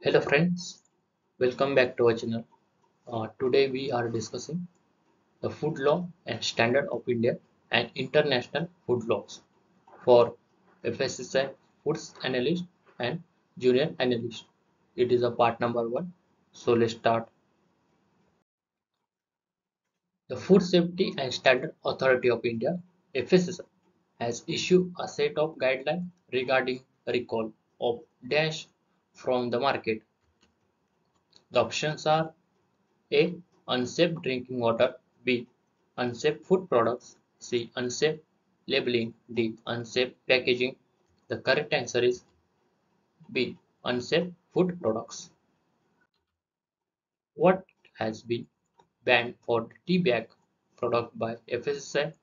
Hello friends, welcome back to our channel. Uh, today we are discussing the food law and standard of India and international food laws for FSSAI foods analyst and junior analyst. It is a part number one. So let's start. The Food Safety and Standard Authority of India FSSAI has issued a set of guidelines regarding recall of dash from the market. The options are A. Unsafe drinking water. B. Unsafe food products. C. Unsafe labeling. D. Unsafe packaging. The correct answer is B. Unsafe food products. What has been banned for tea bag product by FSSAI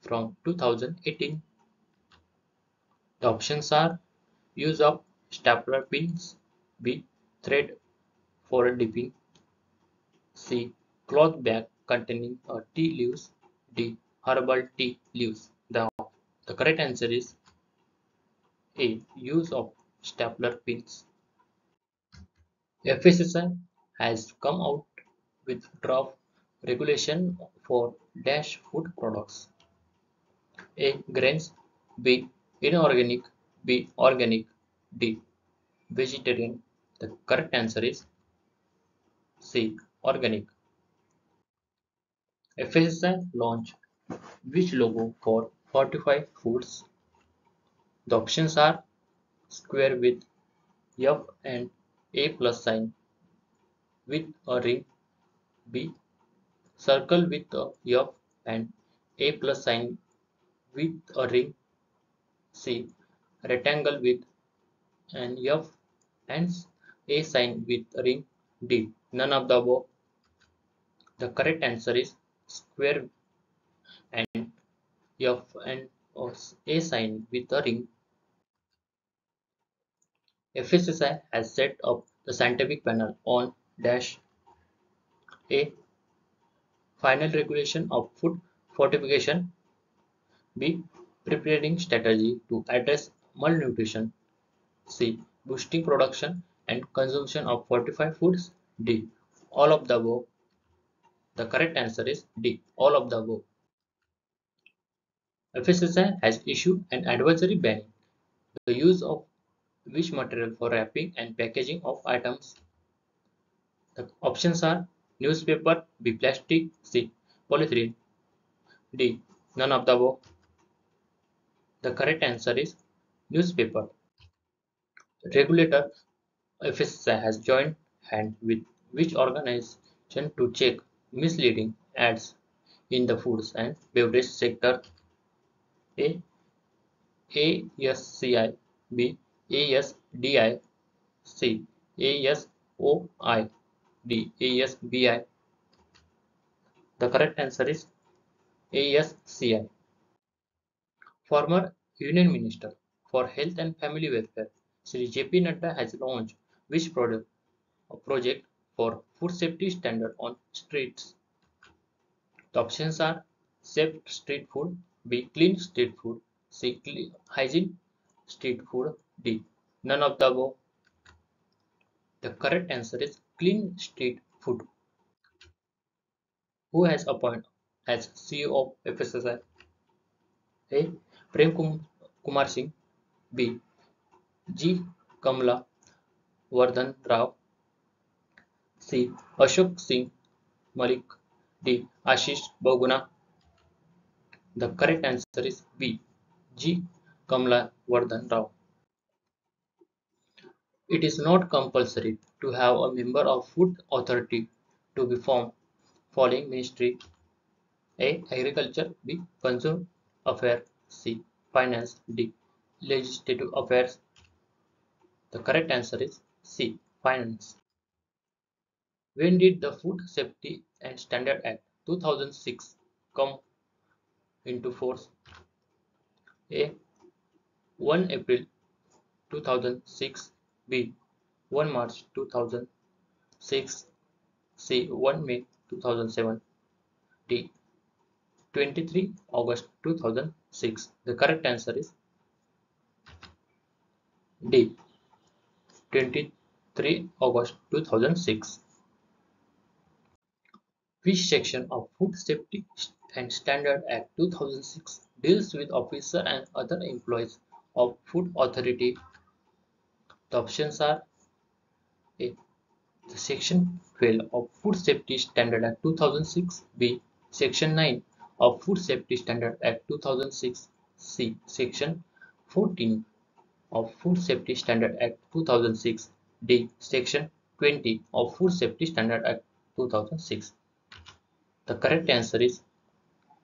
from 2018? The options are use of stapler pins. B. Thread for a dipping. C. Cloth bag containing tea leaves. D. Herbal tea leaves. The, the correct answer is A. Use of stapler pins. FSSAI has come out with draft regulation for dash food products. A. Grains. B. Inorganic. B. Organic. D. Vegetarian. The correct answer is C. Organic. FSSAI launched which logo for Fortify Foods? The options are square with F and A plus sign with a ring B. Circle with a F and A plus sign with a ring C. Rectangle with an F and A sign with ring D. None of the above. The correct answer is square and F and A sign with a ring. FSSAI has set up the scientific panel on dash A. Final regulation of food fortification. B. Preparing strategy to address malnutrition. C. Boosting production and consumption of fortified foods. D. All of the above. The correct answer is D. All of the above. FSSAI has issued an advisory banning the use of which material for wrapping and packaging of items. The options are newspaper, B plastic, C polyethylene, D none of the above. The correct answer is newspaper. Regulator FSSAI has joined hand with which organization to check misleading ads in the foods and beverage sector? A. ASCI B. ASDI C. ASOI D. ASBI The correct answer is ASCI. Former Union Minister for Health and Family Welfare Sri J.P. Nadda has launched which product project for food safety standard on streets? The options are safe street food, B. Clean street food, C. Clean, hygiene street food, D. None of the above. The correct answer is clean street food. Who has appointed as CEO of FSSAI? A. Prem Kumar Singh, B. G. Kamla Vardhan Rao, C. Ashok Singh Malik, D. Ashish Bahuguna. The correct answer is B. G. Kamla Vardhan Rao. It is not compulsory to have a member of food authority to be formed following ministry A. Agriculture B. Consumer Affairs C. Finance D. Legislative Affairs The correct answer is C. Finance When did the Food Safety and Standard Act 2006 come into force? A. 1 April 2006 B. 1 March 2006 C. 1 May 2007 D. 23 August 2006 The correct answer is D. 23 3 August 2006. Which section of Food Safety and Standard Act 2006 deals with officer and other employees of Food Authority? The options are A. The Section 12 of Food Safety Standard Act 2006 B. Section 9 of Food Safety Standard Act 2006 C. Section 14 of Food Safety Standard Act 2006 D. Section 20 of Food Safety Standard Act 2006 The correct answer is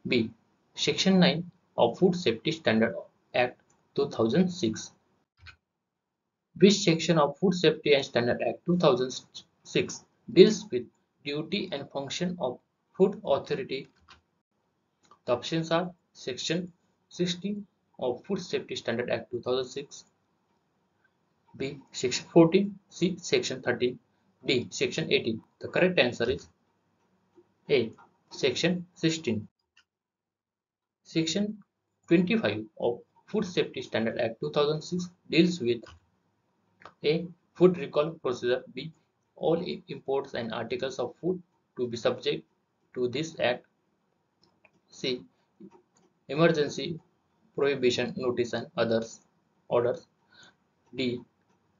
B. Section 9 of Food Safety Standard Act 2006 Which section of Food Safety and Standard Act 2006 deals with duty and function of food authority? The options are Section 16 of Food Safety Standard Act 2006, B. Section 14, C. Section 13, D. Section 18. The correct answer is A. Section 16. Section 25 of Food Safety Standard Act 2006 deals with A. Food recall procedure B. All imports and articles of food to be subject to this act C. Emergency prohibition notice and others orders D.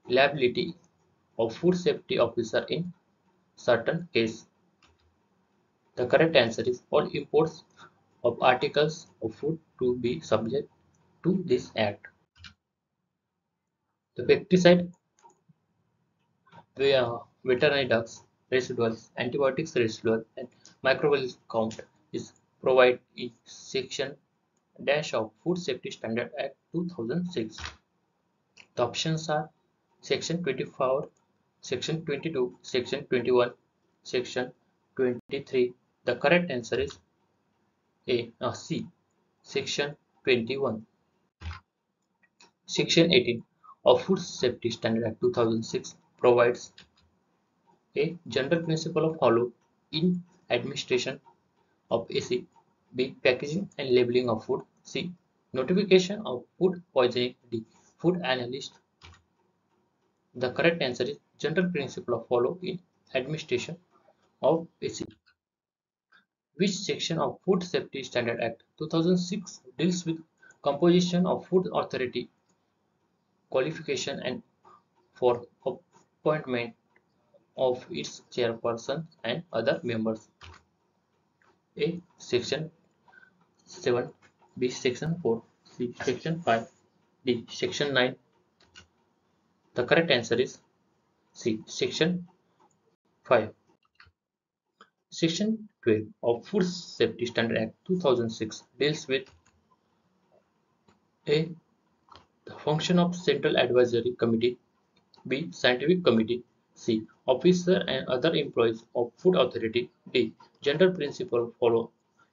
Liability of food safety officer in certain case. The correct answer is all imports of articles of food to be subject to this act. The pesticide, uh, veterinary drugs, residuals, antibiotics residual, and microbial count is provided in section dash of Food Safety Standard Act 2006. The options are Section 24, Section 22, Section 21, Section 23. The correct answer is A. Uh, C. Section 21. Section 18 of Food Safety Standard Act 2006 provides a general principle of follow in administration of AC B. Packaging and labeling of food. C. Notification of food poisoning. D. Food analyst. The correct answer is general principle of follow in administration of AC. Which section of Food Safety Standard Act 2006 deals with composition of food authority qualification and for appointment of its chairperson and other members? A. Section 7 B section 4 C section 5 D section 9 the correct answer is C section 5 section 12 of food safety standard act 2006 deals with a the function of central advisory committee b scientific committee c officer and other employees of food authority d general principle follow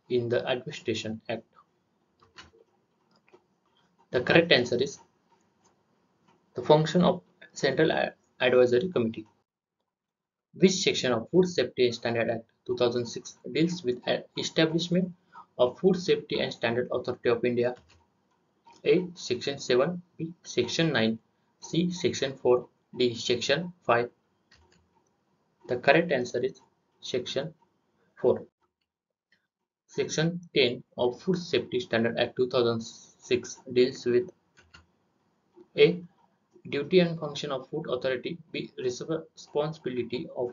in the Administration Act? The correct answer is the function of Central Advisory Committee. Which section of Food Safety and Standard Act 2006 deals with establishment of Food Safety and Standard Authority of India? A. Section 7 B. Section 9 C. Section 4 D. Section 5 The correct answer is Section 4. Section 10 of Food Safety Standard Act 2006 deals with a duty and function of food authority b responsibility of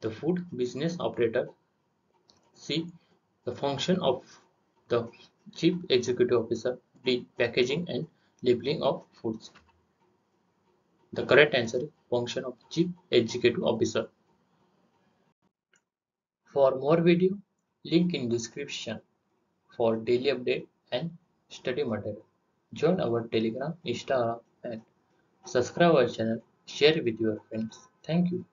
the food business operator. C the function of the chief executive officer d packaging and labeling of foods. The correct answer is function of chief executive officer. For more video Link in description for daily update and study material. Join our Telegram, Instagram subscribe our channel. Share with your friends. Thank you.